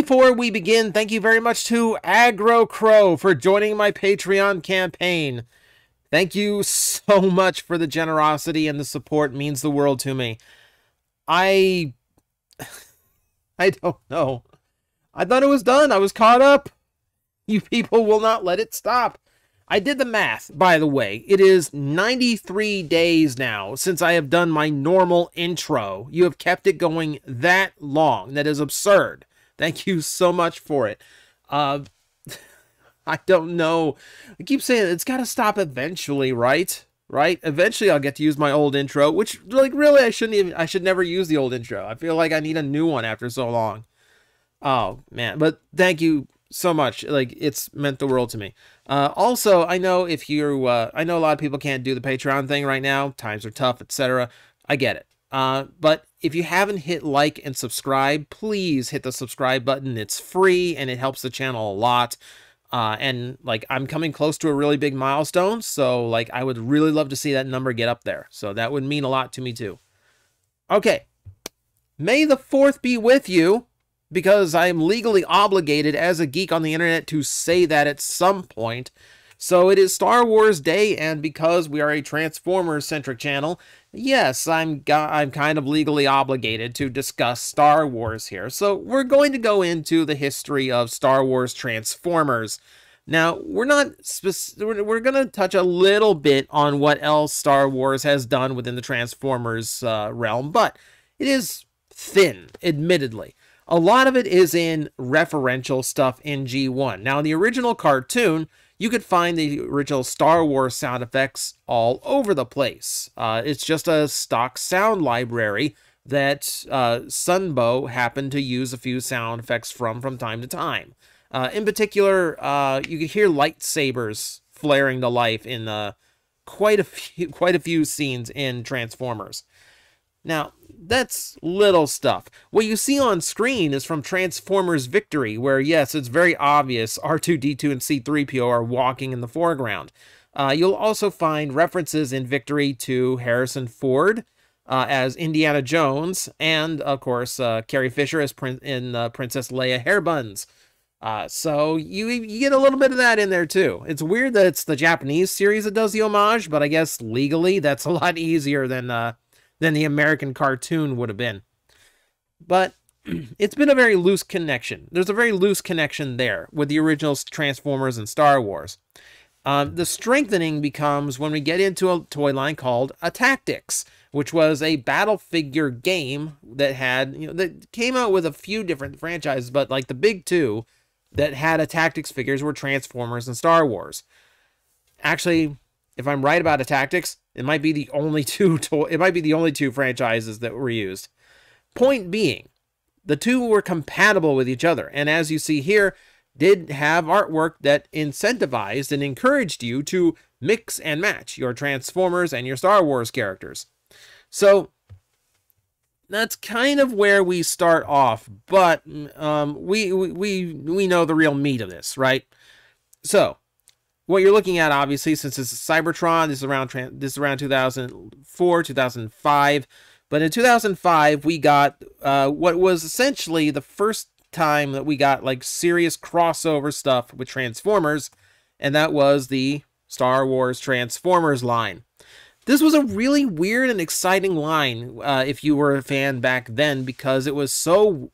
Before we begin, thank you very much to Agro Crow for joining my Patreon campaign. Thank you so much for the generosity and the support it means the world to me. I I don't know. I thought it was done. I was caught up. You people will not let it stop. I did the math, by the way. It is 93 days now since I have done my normal intro. You have kept it going that long. That is absurd. Thank you so much for it. Uh, I don't know. I keep saying it's got to stop eventually, right? Right? Eventually I'll get to use my old intro, which like really I shouldn't even I should never use the old intro. I feel like I need a new one after so long. Oh, man. But thank you so much. Like it's meant the world to me. Uh, also, I know if you, uh, I know a lot of people can't do the Patreon thing right now. Times are tough, etc. I get it. Uh, but if you haven't hit like and subscribe, please hit the subscribe button. It's free and it helps the channel a lot. Uh, and like I'm coming close to a really big milestone, so like I would really love to see that number get up there. So that would mean a lot to me too. Okay, May the Fourth be with you because I am legally obligated as a geek on the internet to say that at some point. So it is Star Wars Day, and because we are a Transformers centric channel, yes, I'm I'm kind of legally obligated to discuss Star Wars here. So we're going to go into the history of Star Wars Transformers. Now, we're not we're, we're going to touch a little bit on what else Star Wars has done within the Transformers uh, realm, but it is thin, admittedly a lot of it is in referential stuff in G1. Now, in the original cartoon, you could find the original Star Wars sound effects all over the place. Uh, it's just a stock sound library that uh, Sunbow happened to use a few sound effects from from time to time. Uh, in particular, uh, you could hear lightsabers flaring to life in uh, quite a few quite a few scenes in Transformers. Now, that's little stuff. What you see on screen is from Transformers Victory, where, yes, it's very obvious R2-D2 and C-3PO are walking in the foreground. Uh, you'll also find references in Victory to Harrison Ford uh, as Indiana Jones, and, of course, uh, Carrie Fisher as Prin in uh, Princess Leia Hairbuns. Uh, so you, you get a little bit of that in there, too. It's weird that it's the Japanese series that does the homage, but I guess legally that's a lot easier than uh, than the American cartoon would have been. But it's been a very loose connection. There's a very loose connection there with the original Transformers and Star Wars. Um, the strengthening becomes when we get into a toy line called Attacktix, which was a battle figure game that had, you know, that came out with a few different franchises, but like the big two that had Attacktix figures were Transformers and Star Wars. Actually, if I'm right about Attacktix, it might be the only two to- it might be the only two franchises that were used. Point being, the two were compatible with each other, and as you see here, did have artwork that incentivized and encouraged you to mix and match your Transformers and your Star Wars characters. So that's kind of where we start off, but um, we, we we know the real meat of this, right? So what you're looking at, obviously, since it's Cybertron, this is around this is around 2004, 2005. But in 2005, we got uh, what was essentially the first time that we got like serious crossover stuff with Transformers, and that was the Star Wars Transformers line. This was a really weird and exciting line uh, if you were a fan back then because it was so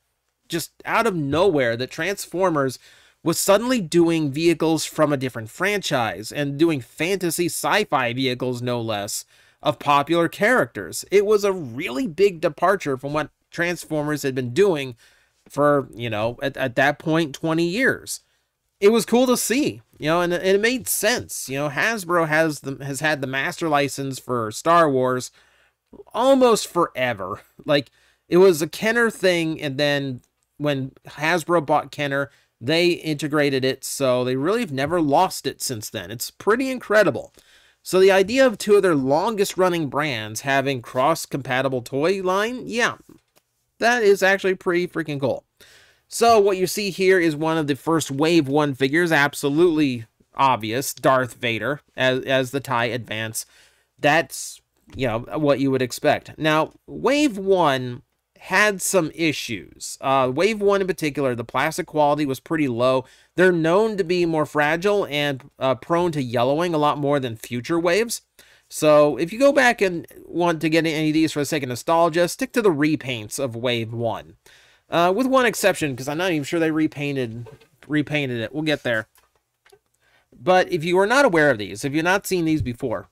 just out of nowhere that Transformers was suddenly doing vehicles from a different franchise and doing fantasy sci-fi vehicles no less of popular characters. It was a really big departure from what Transformers had been doing for, you know, at, at that point 20 years. It was cool to see, you know, and, and it made sense. You know, Hasbro has the has had the master license for Star Wars almost forever. Like it was a Kenner thing and then when Hasbro bought Kenner, they integrated it, so they really have never lost it since then. It's pretty incredible. So the idea of two of their longest running brands having cross-compatible toy line, yeah, that is actually pretty freaking cool. So what you see here is one of the first Wave 1 figures, absolutely obvious, Darth Vader, as, as the TIE Advance. That's, you know, what you would expect. Now, Wave 1 had some issues. Uh, Wave 1 in particular, the plastic quality was pretty low. They're known to be more fragile and uh, prone to yellowing a lot more than future waves. So if you go back and want to get any of these for the sake of nostalgia, stick to the repaints of Wave 1. Uh, with one exception, because I'm not even sure they repainted repainted it. We'll get there. But if you are not aware of these, if you've not seen these before,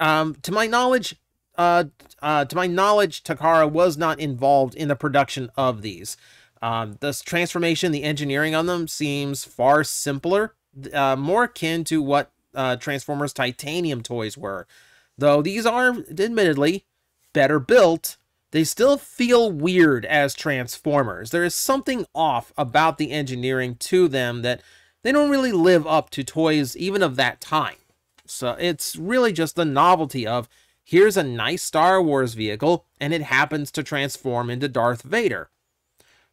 um, to my knowledge, uh, uh, to my knowledge, Takara was not involved in the production of these. Um, this transformation, the engineering on them seems far simpler, uh, more akin to what uh, Transformers Titanium toys were. Though these are, admittedly, better built, they still feel weird as Transformers. There is something off about the engineering to them that they don't really live up to toys even of that time. So it's really just the novelty of here's a nice Star Wars vehicle and it happens to transform into Darth Vader.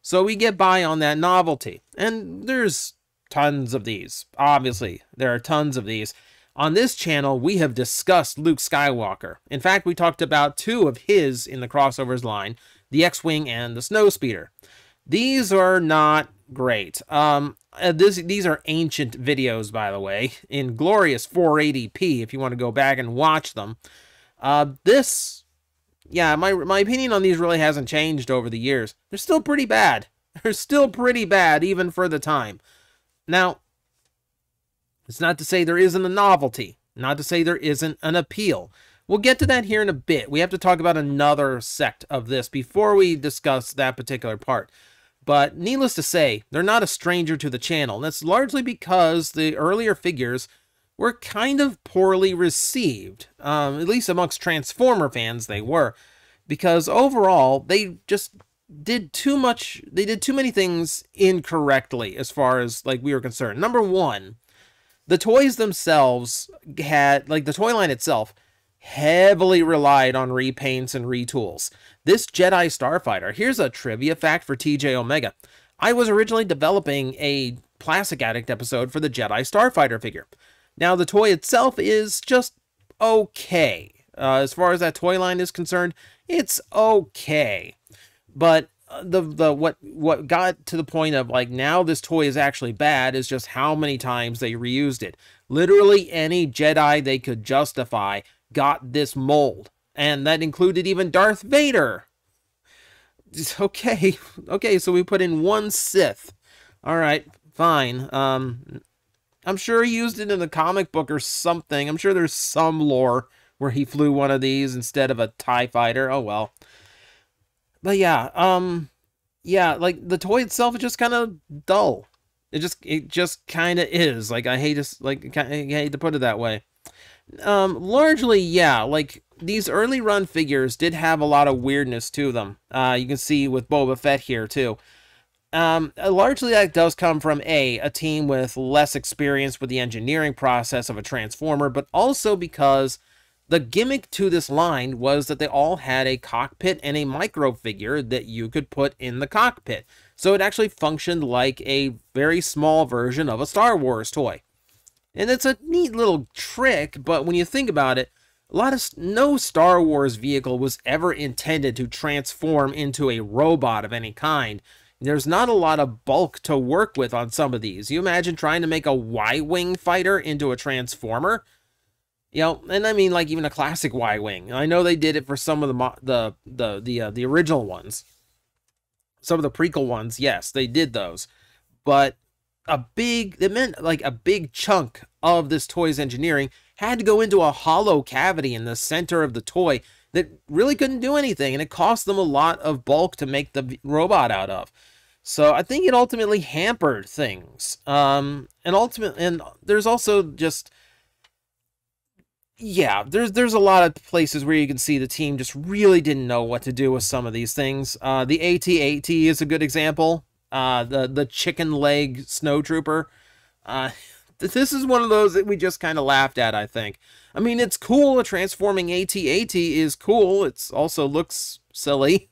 So we get by on that novelty. And there's tons of these. Obviously, there are tons of these. On this channel, we have discussed Luke Skywalker. In fact, we talked about two of his in the crossovers line, the X-Wing and the Snowspeeder. These are not great. Um, uh, this, these are ancient videos, by the way, in glorious 480p if you want to go back and watch them. Uh, this, yeah, my, my opinion on these really hasn't changed over the years. They're still pretty bad. They're still pretty bad, even for the time. Now, it's not to say there isn't a novelty, not to say there isn't an appeal. We'll get to that here in a bit. We have to talk about another sect of this before we discuss that particular part. But needless to say, they're not a stranger to the channel. That's largely because the earlier figures were kind of poorly received. Um, at least amongst Transformer fans, they were. Because overall, they just did too much, they did too many things incorrectly as far as like we were concerned. Number one, the toys themselves had, like the toy line itself, heavily relied on repaints and retools. This Jedi Starfighter, here's a trivia fact for TJ Omega. I was originally developing a Plastic Addict episode for the Jedi Starfighter figure. Now, the toy itself is just okay. Uh, as far as that toy line is concerned, it's okay. But the the what what got to the point of like now this toy is actually bad is just how many times they reused it. Literally any Jedi they could justify got this mold, and that included even Darth Vader. Okay, okay, so we put in one Sith. All right, fine. Um, I'm sure he used it in the comic book or something. I'm sure there's some lore where he flew one of these instead of a TIE fighter. Oh well. But yeah, um, yeah, like the toy itself is just kind of dull. It just, it just kind of is. Like I hate to, like, I hate to put it that way. Um, largely, yeah, like these early run figures did have a lot of weirdness to them. Uh, you can see with Boba Fett here too. Um, largely that does come from A, a team with less experience with the engineering process of a Transformer, but also because the gimmick to this line was that they all had a cockpit and a micro figure that you could put in the cockpit. So it actually functioned like a very small version of a Star Wars toy. And it's a neat little trick, but when you think about it, a lot of no Star Wars vehicle was ever intended to transform into a robot of any kind. There's not a lot of bulk to work with on some of these. You imagine trying to make a Y-wing fighter into a transformer? You know, and I mean like even a classic Y-wing. I know they did it for some of the the the the uh, the original ones. Some of the prequel ones, yes, they did those. But a big it meant like a big chunk of this toy's engineering had to go into a hollow cavity in the center of the toy that really couldn't do anything and it cost them a lot of bulk to make the robot out of. So I think it ultimately hampered things. Um and ultimately and there's also just yeah, there's there's a lot of places where you can see the team just really didn't know what to do with some of these things. Uh, the AT-AT is a good example. Uh, the the chicken leg snowtrooper. Uh, this is one of those that we just kind of laughed at. I think. I mean, it's cool. A transforming AT-AT is cool. It's also looks silly.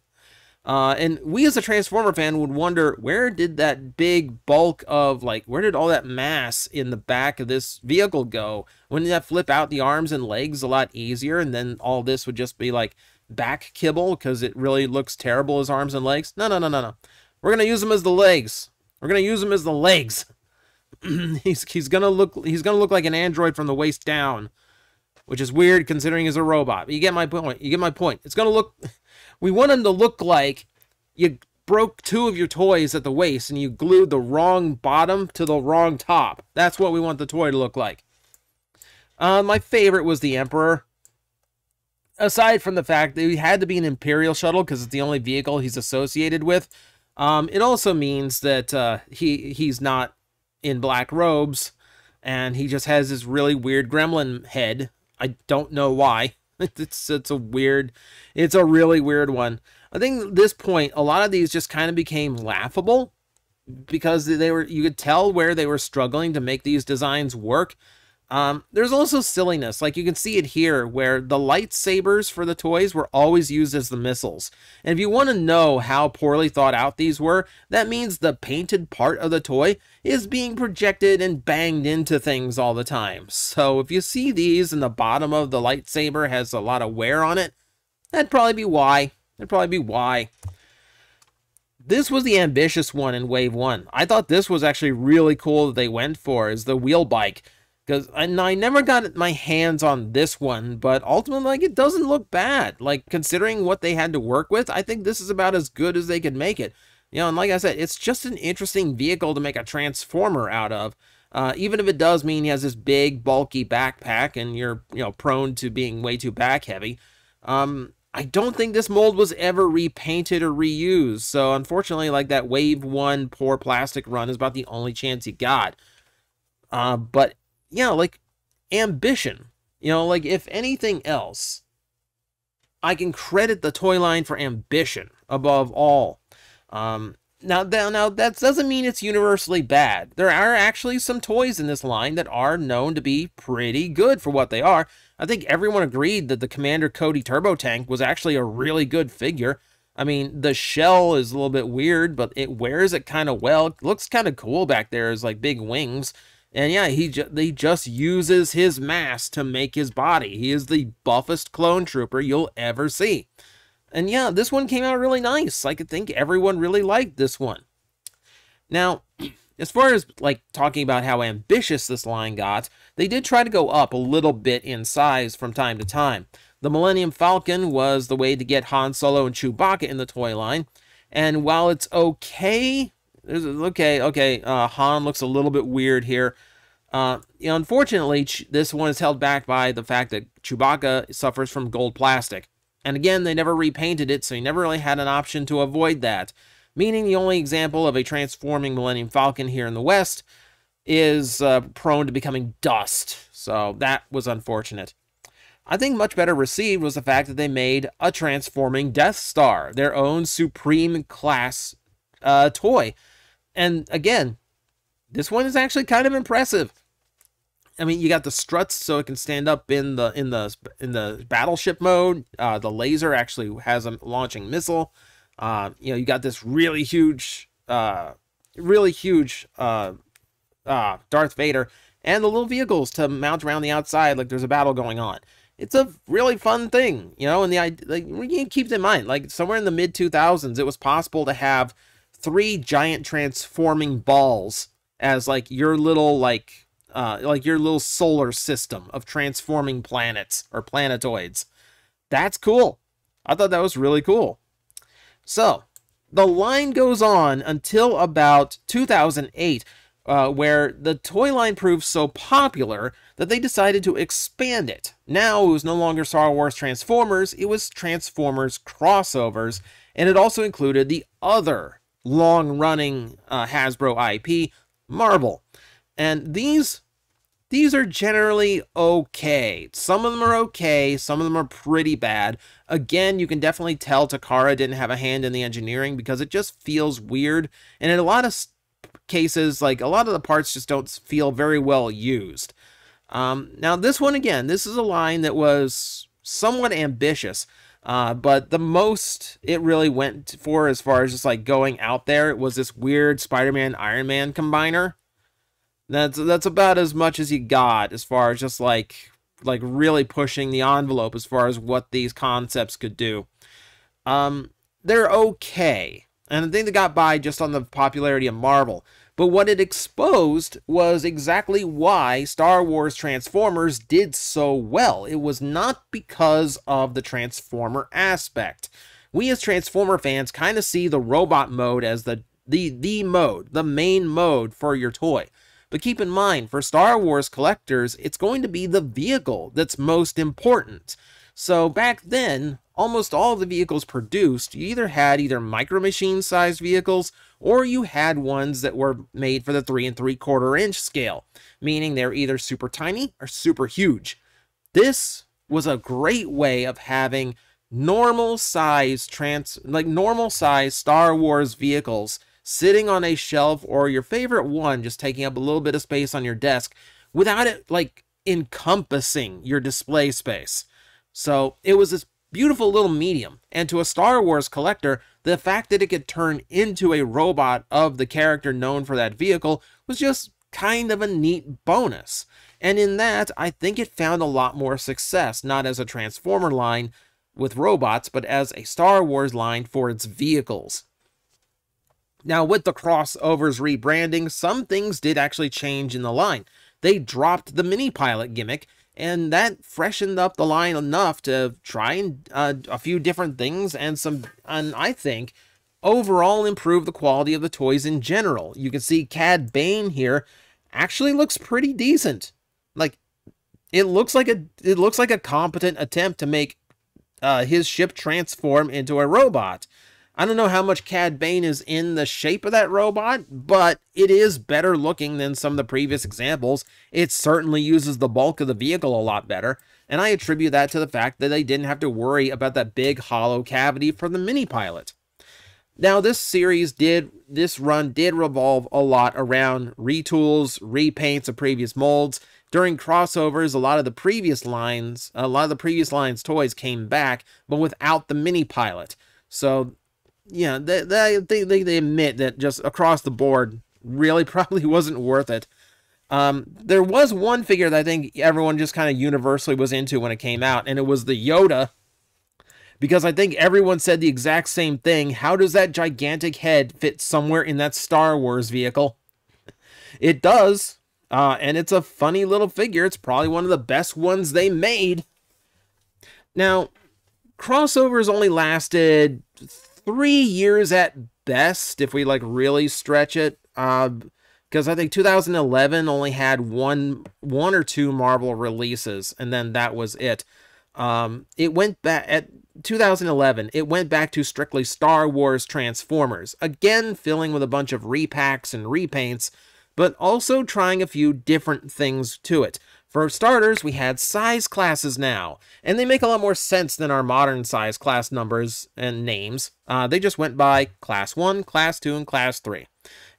Uh, and we as a Transformer fan would wonder where did that big bulk of like where did all that mass in the back of this vehicle go? Wouldn't that flip out the arms and legs a lot easier? And then all this would just be like back kibble because it really looks terrible as arms and legs. No, no, no, no, no. We're gonna use him as the legs. We're gonna use him as the legs. he's he's gonna look he's gonna look like an android from the waist down, which is weird considering he's a robot. But you get my point. You get my point. It's gonna look. We want him to look like you broke two of your toys at the waist and you glued the wrong bottom to the wrong top. That's what we want the toy to look like. Uh, my favorite was the Emperor. Aside from the fact that he had to be an Imperial shuttle because it's the only vehicle he's associated with, um, it also means that uh, he he's not in black robes, and he just has this really weird gremlin head. I don't know why. It's it's a weird, it's a really weird one. I think this point, a lot of these just kind of became laughable because they were you could tell where they were struggling to make these designs work um, there's also silliness, like you can see it here, where the lightsabers for the toys were always used as the missiles. And if you want to know how poorly thought out these were, that means the painted part of the toy is being projected and banged into things all the time. So if you see these and the bottom of the lightsaber has a lot of wear on it, that'd probably be why. That'd probably be why. This was the ambitious one in Wave 1. I thought this was actually really cool that they went for, is the wheel bike because I, I never got my hands on this one, but ultimately, like, it doesn't look bad. Like, considering what they had to work with, I think this is about as good as they could make it. You know, and like I said, it's just an interesting vehicle to make a transformer out of. Uh, even if it does mean he has this big, bulky backpack and you're, you know, prone to being way too back heavy. Um, I don't think this mold was ever repainted or reused. So unfortunately, like that Wave 1 poor plastic run is about the only chance he got. Uh, but yeah, like ambition. You know, like if anything else, I can credit the toy line for ambition above all. Um, now, now that doesn't mean it's universally bad. There are actually some toys in this line that are known to be pretty good for what they are. I think everyone agreed that the Commander Cody Turbo Tank was actually a really good figure. I mean, the shell is a little bit weird, but it wears it kind of well. It looks kind of cool back there as like big wings. And yeah, he, ju he just uses his mass to make his body. He is the buffest clone trooper you'll ever see. And yeah, this one came out really nice. I could think everyone really liked this one. Now, as far as like talking about how ambitious this line got, they did try to go up a little bit in size from time to time. The Millennium Falcon was the way to get Han Solo and Chewbacca in the toy line. And while it's okay okay, okay, uh, Han looks a little bit weird here. Uh, you know, unfortunately, this one is held back by the fact that Chewbacca suffers from gold plastic. And again, they never repainted it, so you never really had an option to avoid that. Meaning the only example of a transforming Millennium Falcon here in the West is uh, prone to becoming dust. So that was unfortunate. I think much better received was the fact that they made a transforming Death Star, their own supreme class uh, toy. And again, this one is actually kind of impressive. I mean, you got the struts so it can stand up in the in the in the battleship mode. Uh, the laser actually has a launching missile. Uh, you know, you got this really huge, uh, really huge uh, uh, Darth Vader, and the little vehicles to mount around the outside like there's a battle going on. It's a really fun thing, you know. And the like, you keep in mind, like somewhere in the mid 2000s, it was possible to have three giant transforming balls as like your little like uh like your little solar system of transforming planets or planetoids. That's cool. I thought that was really cool. So, the line goes on until about 2008, uh, where the toy line proved so popular that they decided to expand it. Now it was no longer Star Wars Transformers, it was Transformers crossovers, and it also included the other long running uh, Hasbro IP, Marvel. And these these are generally okay. Some of them are okay, some of them are pretty bad. Again, you can definitely tell Takara didn't have a hand in the engineering because it just feels weird. And in a lot of cases, like a lot of the parts just don't feel very well used. Um, now, this one again, this is a line that was somewhat ambitious. Uh, but the most it really went for as far as just like going out there it was this weird Spider-Man Iron Man combiner. That's that's about as much as you got as far as just like like really pushing the envelope as far as what these concepts could do. Um, they're okay. And I think they got by just on the popularity of Marvel. But what it exposed was exactly why Star Wars Transformers did so well. It was not because of the Transformer aspect. We as Transformer fans kind of see the robot mode as the, the, the mode, the main mode for your toy. But keep in mind, for Star Wars collectors, it's going to be the vehicle that's most important. So back then, almost all the vehicles produced, you either had either micro machine sized vehicles or you had ones that were made for the three and three quarter inch scale, meaning they're either super tiny or super huge. This was a great way of having normal size trans like normal size Star Wars vehicles sitting on a shelf or your favorite one just taking up a little bit of space on your desk without it like encompassing your display space. So it was this beautiful little medium. And to a Star Wars collector, the fact that it could turn into a robot of the character known for that vehicle was just kind of a neat bonus. And in that, I think it found a lot more success, not as a Transformer line with robots, but as a Star Wars line for its vehicles. Now, with the crossovers rebranding, some things did actually change in the line. They dropped the mini pilot gimmick, and that freshened up the line enough to try and uh, a few different things and some, and I think, overall improve the quality of the toys in general. You can see Cad Bane here actually looks pretty decent. Like, it looks like a it looks like a competent attempt to make uh, his ship transform into a robot. I don't know how much Cad Bane is in the shape of that robot, but it is better looking than some of the previous examples. It certainly uses the bulk of the vehicle a lot better, and I attribute that to the fact that they didn't have to worry about that big hollow cavity for the mini pilot. Now, this series did, this run did revolve a lot around retools, repaints of previous molds. During crossovers, a lot of the previous lines, a lot of the previous lines toys came back, but without the mini pilot. So yeah, they, they, they, they admit that just across the board really probably wasn't worth it. Um, there was one figure that I think everyone just kind of universally was into when it came out, and it was the Yoda. Because I think everyone said the exact same thing. How does that gigantic head fit somewhere in that Star Wars vehicle? It does. Uh, and it's a funny little figure. It's probably one of the best ones they made. Now, crossovers only lasted three years at best if we like really stretch it. Because uh, I think 2011 only had one one or two Marvel releases, and then that was it. Um, it went back at 2011. It went back to strictly Star Wars Transformers, again filling with a bunch of repacks and repaints, but also trying a few different things to it. For starters, we had size classes now, and they make a lot more sense than our modern size class numbers and names. Uh, they just went by Class 1, Class 2, and Class 3.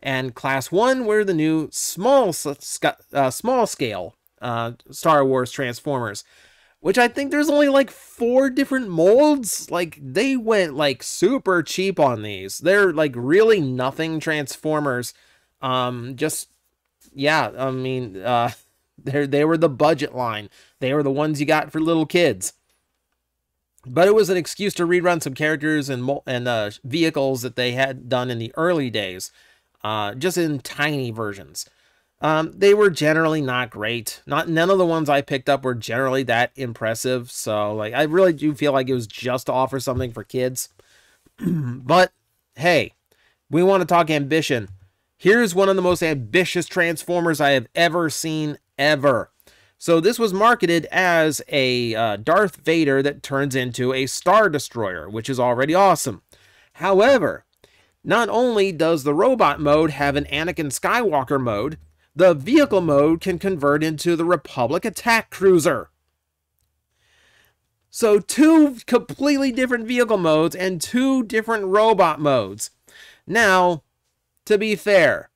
And Class 1 were the new small, uh, small scale uh, Star Wars Transformers, which I think there's only like four different molds. Like, they went like super cheap on these. They're like really nothing Transformers. Um, just, yeah, I mean, uh, they they were the budget line. They were the ones you got for little kids. But it was an excuse to rerun some characters and and uh, vehicles that they had done in the early days, uh, just in tiny versions. Um, they were generally not great. Not none of the ones I picked up were generally that impressive. So like I really do feel like it was just to offer something for kids. but hey, we want to talk ambition. Here's one of the most ambitious Transformers I have ever seen ever. So this was marketed as a uh, Darth Vader that turns into a Star Destroyer, which is already awesome. However, not only does the robot mode have an Anakin Skywalker mode, the vehicle mode can convert into the Republic Attack Cruiser. So two completely different vehicle modes and two different robot modes. Now, to be fair,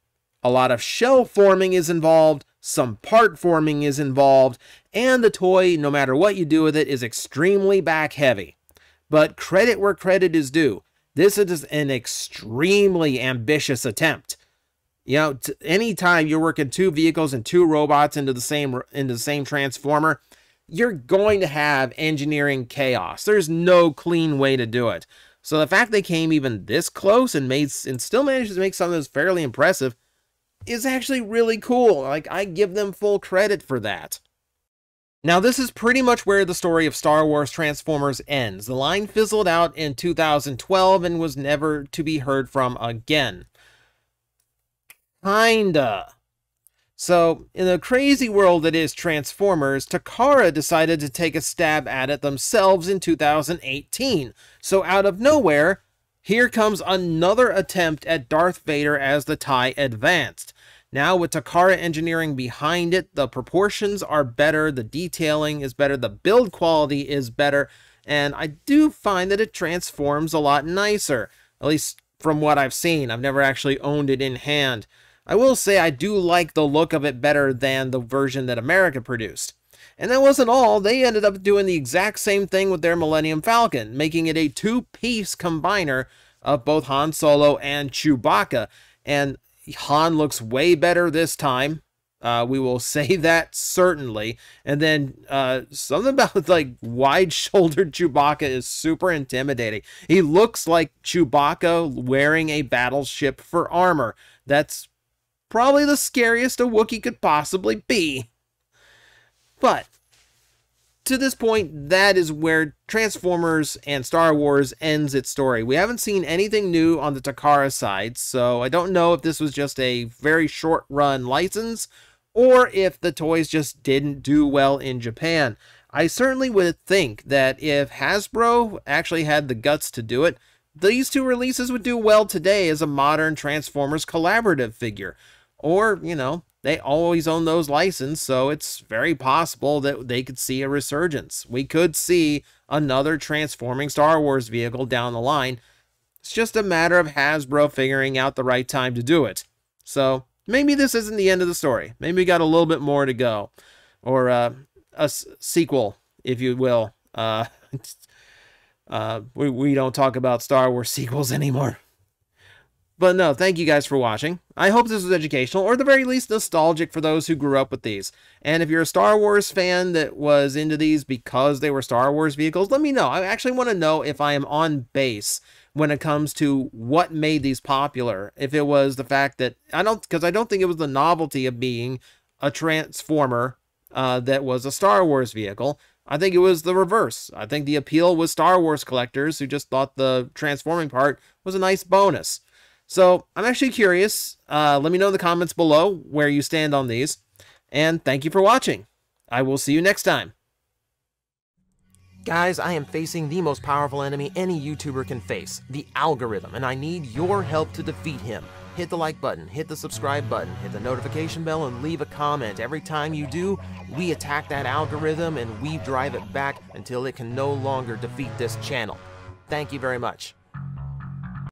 a lot of shell forming is involved, some part forming is involved, and the toy, no matter what you do with it, is extremely back heavy. But credit where credit is due. This is an extremely ambitious attempt. You know, anytime you're working two vehicles and two robots into the same into the same transformer, you're going to have engineering chaos. There's no clean way to do it. So the fact they came even this close and made and still managed to make something that's fairly impressive is actually really cool. Like I give them full credit for that. Now, this is pretty much where the story of Star Wars Transformers ends. The line fizzled out in 2012 and was never to be heard from again. Kinda. So, in the crazy world that is Transformers, Takara decided to take a stab at it themselves in 2018. So, out of nowhere, here comes another attempt at Darth Vader as the TIE advanced. Now, with Takara Engineering behind it, the proportions are better, the detailing is better, the build quality is better, and I do find that it transforms a lot nicer, at least from what I've seen. I've never actually owned it in hand. I will say I do like the look of it better than the version that America produced. And that wasn't all, they ended up doing the exact same thing with their Millennium Falcon, making it a two-piece combiner of both Han Solo and Chewbacca. And Han looks way better this time. Uh, we will say that certainly. And then uh, something about like wide-shouldered Chewbacca is super intimidating. He looks like Chewbacca wearing a battleship for armor. That's probably the scariest a Wookiee could possibly be. But to this point, that is where Transformers and Star Wars ends its story. We haven't seen anything new on the Takara side, so I don't know if this was just a very short run license or if the toys just didn't do well in Japan. I certainly would think that if Hasbro actually had the guts to do it, these two releases would do well today as a modern Transformers collaborative figure. Or, you know, they always own those licenses, so it's very possible that they could see a resurgence. We could see another transforming Star Wars vehicle down the line. It's just a matter of Hasbro figuring out the right time to do it. So maybe this isn't the end of the story. Maybe we got a little bit more to go. Or uh, a sequel, if you will. Uh, uh, we, we don't talk about Star Wars sequels anymore. But no, thank you guys for watching. I hope this was educational, or at the very least nostalgic for those who grew up with these. And if you're a Star Wars fan that was into these because they were Star Wars vehicles, let me know. I actually want to know if I am on base when it comes to what made these popular. If it was the fact that, I don't, because I don't think it was the novelty of being a Transformer uh, that was a Star Wars vehicle. I think it was the reverse. I think the appeal was Star Wars collectors who just thought the transforming part was a nice bonus. So I'm actually curious. Uh, let me know in the comments below where you stand on these. And thank you for watching. I will see you next time. Guys, I am facing the most powerful enemy any YouTuber can face, the algorithm, and I need your help to defeat him. Hit the like button, hit the subscribe button, hit the notification bell, and leave a comment. Every time you do, we attack that algorithm and we drive it back until it can no longer defeat this channel. Thank you very much.